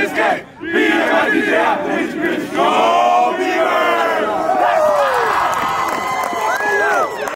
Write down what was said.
this game. Be a guy, be a